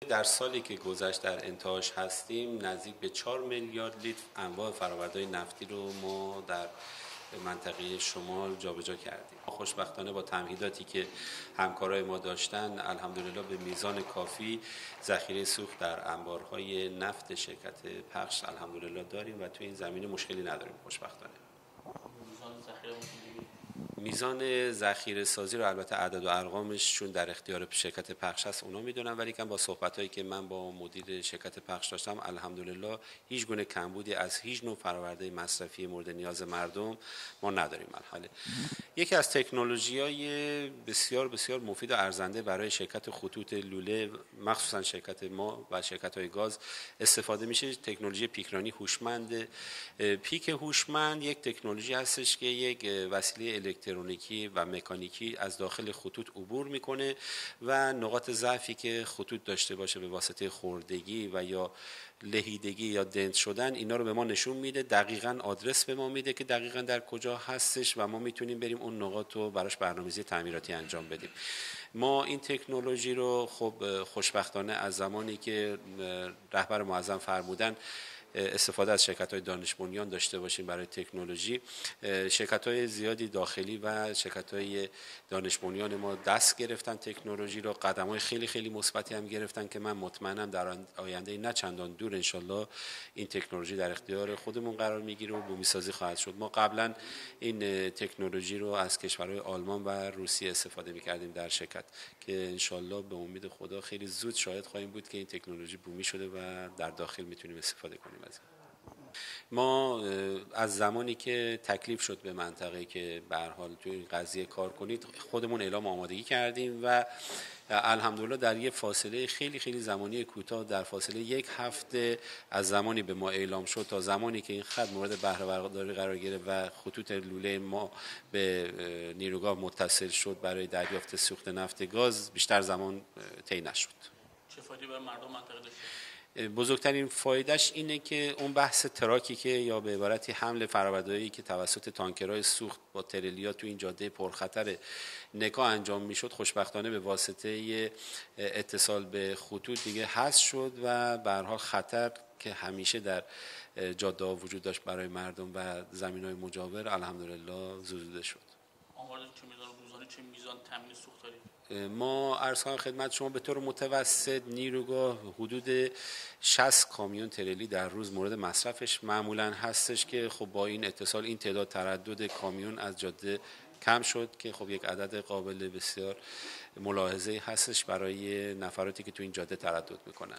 در سالی که گذشت در انتهاش هستیم نزدیک به 4 میلیارد لیتر انواع فرآوردهای نفتی رو ما در منطقه شمال جابجا کردیم. خوشبختانه با تمهیداتی که همکارای ما داشتن الحمدلله به میزان کافی ذخیره سوخت در انبارهای نفت شرکت پخش الحمدلله داریم و تو این زمینه مشکلی نداریم خوشبختانه. میزان ذخیره سازی رو البته عدد و ارقامش چون در اختیار شرکت پخش هست اونا می‌دونن. ولی کم با صحبت هایی که من با مدیر شرکت پخش داشتم الحمدلله هیچ گونه کمبودی از هیچ نوع فرآورده مصرفی مورد نیاز مردم ما نداریم. مرحله. یکی از تکنولوژی های بسیار بسیار مفید و ارزنده برای شرکت خطوط لوله مخصوصا شرکت ما و شرکت های گاز استفاده میشه. تکنولوژی پیکرانی هوشمند. پیک هوشمند یک تکنولوژی هستش که یک وسیله الکترونیکی و مکانیکی از داخل خطوط عبور می‌کنه و نقاط ضعفی که خطوط داشته باشه به واسطه خوردگی و یا لهیدگی یا دنت شدن اینا رو به ما نشون میده. دقیقا آدرس به ما میده که دقیقا در کجا هستش و ما می‌تونیم بریم اون نقاط رو براش برنامه‌ریزی تعمیراتی انجام بدیم. ما این تکنولوژی رو خب خوشبختانه از زمانی که رهبر معظم فرمودن استفاده از شرکت های دانش بنیان داشته باشیم برای تکنولوژی. شرکت های زیادی داخلی و شرکت های دانش بنیان ما دست گرفتن تکنولوژی رو. قدم های خیلی خیلی مثبتی هم گرفتن که من مطمئنم در آینده نه چندان دور انشالله این تکنولوژی در اختیار خودمون قرار می‌گیره و بومی سازی خواهد شد. ما قبلا این تکنولوژی رو از کشورهای آلمان و روسیه استفاده می‌کردیم در شرکت که انشالله به امید خدا خیلی زود شاهد خواهیم بود که این تکنولوژی بومی شده و در داخل می‌تونیم استفاده کنیم. ما از زمانی که تکلیف شد به منطقه که به حال توی این قضیه کار کنید خودمون اعلام آمادگی کردیم و الحمدلله در یه فاصله خیلی خیلی زمانی کوتاه در فاصله یک هفته از زمانی به ما اعلام شد تا زمانی که این خط مورد بهره برداری قرار گرفت و خطوط لوله ما به نیروگاه متصل شد برای دریافت سوخت نفت گاز بیشتر زمان طی نشد. چه فایده برای مردم منطقه داشت؟ بزرگترین فایدهش اینه که اون بحث تراکی که یا به عبارتی حمل فرآوردهایی که توسط تانکرهای سوخت با ترلیا تو این جاده پرخطر نکا انجام می‌شد خوشبختانه به واسطه اتصال به خطوط دیگه هست شد و به حال خطر که همیشه در جاده وجود داشت برای مردم و زمین های مجاور الحمدلله زوزوده شد. ما ارز خدمت شما به طور متوسط نیروگاه حدود 60 کامیون ترلی در روز مورد مصرفش معمولا هستش که خب با این اتصال این تعداد تردد کامیون از جاده کم شد که خب یک عدد قابل بسیار ملاحظه هستش برای نفراتی که تو این جاده تردد می‌کنن.